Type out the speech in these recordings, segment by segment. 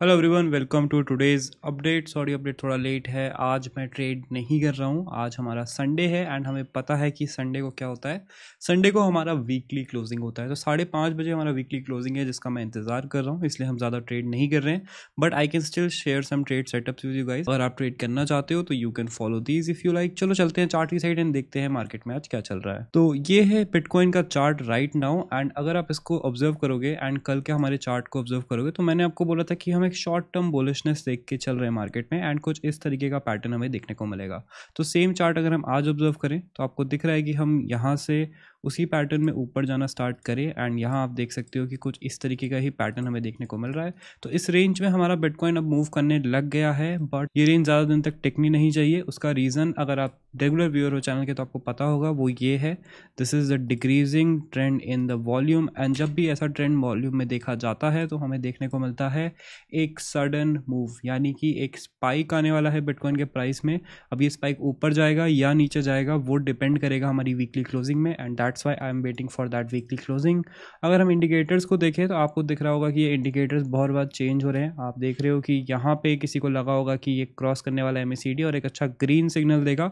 Hello everyone welcome to today's update sorry update थोड़ा late है। आज मैं ट्रेड नहीं कर रहा हूँ। आज हमारा संडे है एंड हमें पता है कि संडे को क्या होता है। संडे को हमारा वीकली क्लोजिंग होता है। तो साढ़े पाँच बजे हमारा वीकली क्लोजिंग है, जिसका मैं इंतज़ार कर रहा हूँ, इसलिए हम ज़्यादा ट्रेड नहीं कर रहे हैं। But I can still share some trade setups with you guys अगर आप ट्रेड करना चाहते हो तो you can follow these if you like चलो चलते हैं चार्ट की साइड एंड देखते हैं मार्केट में आज क्या चल रहा है। तो ये है बिटकॉइन का चार्ट राइट नाउ एंड अगर आप इसको ऑब्ज़र्व करोगे एंड कल के हमारे चार्ट को ऑब्ज़र्व करोगे तो मैंने आपको बोला था कि हम एक शॉर्ट टर्म बोलिशनेस देख के चल रहे हैं मार्केट में एंड कुछ इस तरीके का पैटर्न हमें देखने को मिलेगा। तो सेम चार्ट अगर हम आज ऑब्ज़र्व करें तो आपको दिख रहा है कि हम यहाँ से उसी पैटर्न में ऊपर जाना स्टार्ट करें एंड यहाँ आप देख सकते हो कि कुछ इस तरीके का ही पैटर्न हमें देखने को मिल रहा है। तो इस रेंज में हमारा बिटकॉइन अब मूव करने लग गया है बट ये रेंज ज़्यादा दिन तक टिकनी नहीं चाहिए। उसका रीज़न अगर आप रेगुलर व्यूअर हो चैनल के तो आपको पता होगा, वो ये है this is the decreasing trend in the volume and जब भी ऐसा ट्रेंड वॉल्यूम में देखा जाता है तो हमें देखने को मिलता है एक सडन मूव यानी कि एक स्पाइक आने वाला है बिटकॉइन के प्राइस में। अब ये स्पाइक ऊपर जाएगा या नीचे जाएगा, वो डिपेंड करेगा हमारी वीकली क्लोजिंग में and that's why I am waiting for that weekly closing अगर हम इंडिकेटर्स को देखें तो आपको दिख रहा होगा कि ये इंडिकेटर्स बहुत बार चेंज हो रहे हैं। आप देख रहे हो कि यहाँ पे किसी को लगा होगा कि ये क्रॉस करने वाला एम और एक अच्छा ग्रीन सिग्नल देगा,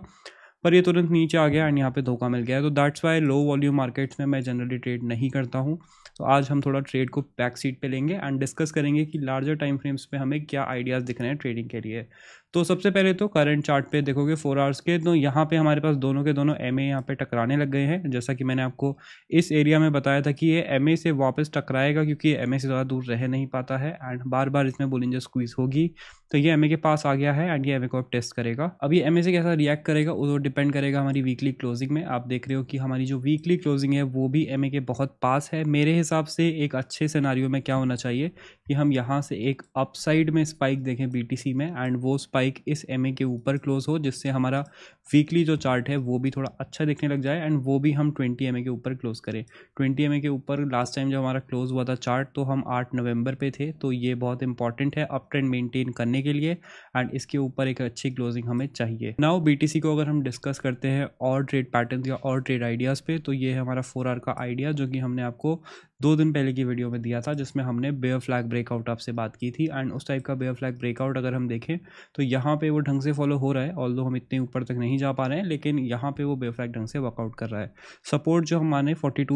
पर ये तुरंत नीचे आ गया एंड यहाँ पे धोखा मिल गया। तो that's why low volume markets में मैं जनरली ट्रेड नहीं करता हूँ। तो आज हम थोड़ा ट्रेड को बैक सीट पे लेंगे एंड डिस्कस करेंगे कि लार्जर टाइम फ्रेम्स पे हमें क्या आइडियाज़ दिख रहे हैं ट्रेडिंग के लिए। तो सबसे पहले तो करंट चार्ट पे देखोगे फोर आवर्स के तो यहाँ पे हमारे पास दोनों के दोनों एम ए यहाँ पे टकराने लग गए हैं। जैसा कि मैंने आपको इस एरिया में बताया था कि ये एमए से वापस टकराएगा क्योंकि एम से ज़्यादा दूर रह नहीं पाता है एंड बार बार इसमें बोलिंजर स्क्वीज होगी। तो ये एमए के पास आ गया है एंड ये एम को अब टेस्ट करेगा। अब ये एम से कैसा रिएक्ट करेगा वो डिपेंड करेगा हमारी वीकली क्लोजिंग में। आप देख रहे हो कि हमारी जो वीकली क्लोजिंग है, वो भी एमए के बहुत पास है। मेरे हिसाब से एक अच्छे सिनारियों में क्या होना चाहिए कि हम यहाँ से एक अपसाइड में स्पाइक देखें BTC में एंड वो स्पाइक इस एम के ऊपर क्लोज हो, जिससे हमारा वीकली जो चार्ट है, वो भी थोड़ा अच्छा दिखने लग जाए एंड वो भी हम ट्वेंटी एम के ऊपर क्लोज करें। ट्वेंटी एम के ऊपर लास्ट टाइम जब हमारा क्लोज हुआ था चार्ट तो हम आठ नवंबर पे थे तो ये बहुत इंपॉर्टेंट है अप ट्रेंड मेंटेन करने के लिए एंड इसके ऊपर एक अच्छी क्लोजिंग हमें चाहिए। नाउ बी को अगर हम डिस्कस करते हैं और ट्रेड पैटर्न या और ट्रेड आइडियाज़ पे तो ये है हमारा फोर आर का आइडिया जो कि हमने आपको दो दिन पहले की वीडियो में दिया था, जिसमें हमने बेयर फ्लैग ब्रेकआउट आपसे बात की थी एंड उस टाइप का बेयर फ्लैग ब्रेकआउट अगर हम देखें तो यहाँ पे वो ढंग से फॉलो हो रहा है ऑल हम इतने ऊपर तक नहीं जा पा रहे हैं, लेकिन यहाँ पे वो बेयर फ्लैग ढंग से वर्कआउट कर रहा है। सपोर्ट जो हम माने फोर्टी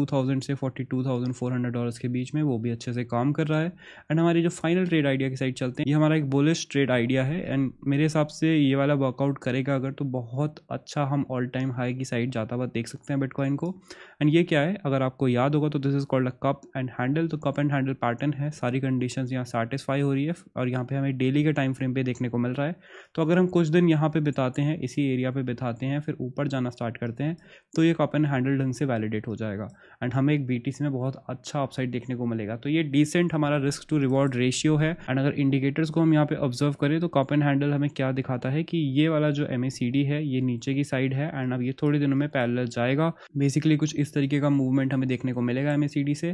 से फोर्टी डॉलर्स के बीच में, वो भी अच्छे से काम कर रहा है। एंड हमारी जो फाइनल ट्रेड आइडिया की साइड चलते हैं, ये हमारा एक बुलिश ट्रेड आइडिया है एंड मेरे हिसाब से ये वाला वर्कआउट करेगा अगर तो बहुत अच्छा हम ऑल टाइम हाई की साइड जाता हुआ देख सकते हैं बिटकॉइन को। एंड ये क्या है? अगर आपको याद होगा तो this is called a cup and handle तो कप एंड हैंडल पैटर्न है। सारी कंडीशन यहाँ सेटिस्फाई हो रही है और यहाँ पे हमें डेली के टाइम फ्रेम पे देखने को मिल रहा है। तो अगर हम कुछ दिन यहाँ पे बिताते हैं, इसी एरिया पे बिताते हैं, फिर ऊपर जाना स्टार्ट करते हैं तो ये कप एंड हैंडल ढंग से वैलिडेट हो जाएगा। एंड हमें एक बी में बहुत अच्छा अपसाइड देखने को मिलेगा। तो ये डिसेंट हमारा रिस्क टू रिवॉर्ड रेशियो है। एंड अगर इंडिकेटर्स को हम यहाँ पे ऑब्ज़र्व करें तो कप एंड हैंडल हमें क्या दिखाता है कि ये वाला जो एम है, ये नीचे की साइड है। एंड अब ये थोड़े दिनों में पैरल जाएगा। बेसिकली कुछ इस तरीके का मूवमेंट हमें देखने को मिलेगा एम से।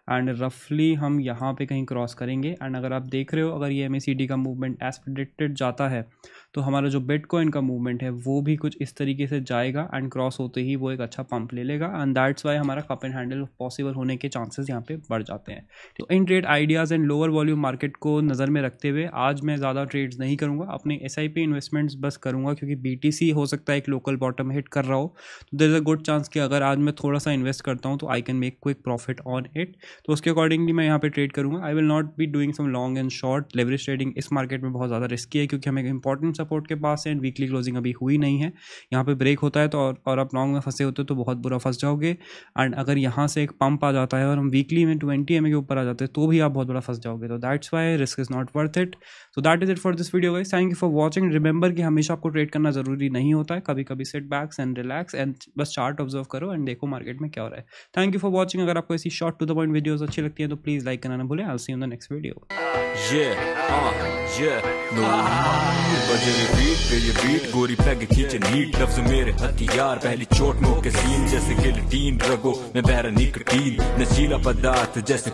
एंड रफली हम यहाँ पे कहीं क्रॉस करेंगे। एंड अगर आप देख रहे हो, अगर ये एम का मूवमेंट एज प्रडिक्टेड जाता है तो हमारा जो बिटकॉइन का मूवमेंट है, वो भी कुछ इस तरीके से जाएगा एंड क्रॉस होते ही वो एक अच्छा पंप ले लेगा। एंड दैट्स वाई हमारा कप एंड हैंडल पॉसिबल होने के चांसेस यहाँ पे बढ़ जाते हैं। तो इन trade ideas and lower volume market को नज़र में रखते हुए आज मैं ज़्यादा ट्रेड्स नहीं करूँगा। अपने एस इन्वेस्टमेंट्स बस करूँगा, क्योंकि बी हो सकता है एक लोकल बॉटम हिट कर रहा हो। तो there is a good chance कि अगर आज मैं थोड़ा सा इन्वेस्ट करता हूँ तो I can make quick profit on it तो उसके अकॉर्डिंगली मैं यहाँ पे ट्रेड करूँगा। I will not be doing some long and short leverage trading इस मार्केट में बहुत ज़्यादा रिस्की है क्योंकि हमें इंपॉर्टेंट सपोर्ट के पास है एंड वीकली क्लोजिंग अभी हुई नहीं है। यहाँ पर ब्रेक होता है तो और, और आप लॉन्ग में फंसे होते हो तो बहुत बुरा फंस जाओगे। एंड अगर यहाँ से एक पंप आ जाता है और हम वीकली में ट्वेंटी एम के ऊपर आ जाते हैं तो भी आप बहुत बड़ा फंस जाओगे। तो that's why risk is not worth it so that is it for this video guys thank you for watching remember कि हमेशा आपको ट्रेड करना ज़रूरी नहीं होता है। कभी कभी setbacks and relax and बस चार्ट ऑब्ज़र्व करो एंड देखो मार्केट में क्या हो रहा है। थैंक यू फॉर वॉचिंग अगर आपको ऐसी short to the point videos अच्छी लगती है तो प्लीज़ लाइक करना ना भूलें। I see in the next video ये uh, ये नो बजे रिपीट पे ये बीट गोरी पैग खींचे नीट लफ्ज मेरे हथियार पहली चोट मो के सीन जैसे गिलटीन रगो मैं बहरा निकटीन नशीला पदार्थ जैसे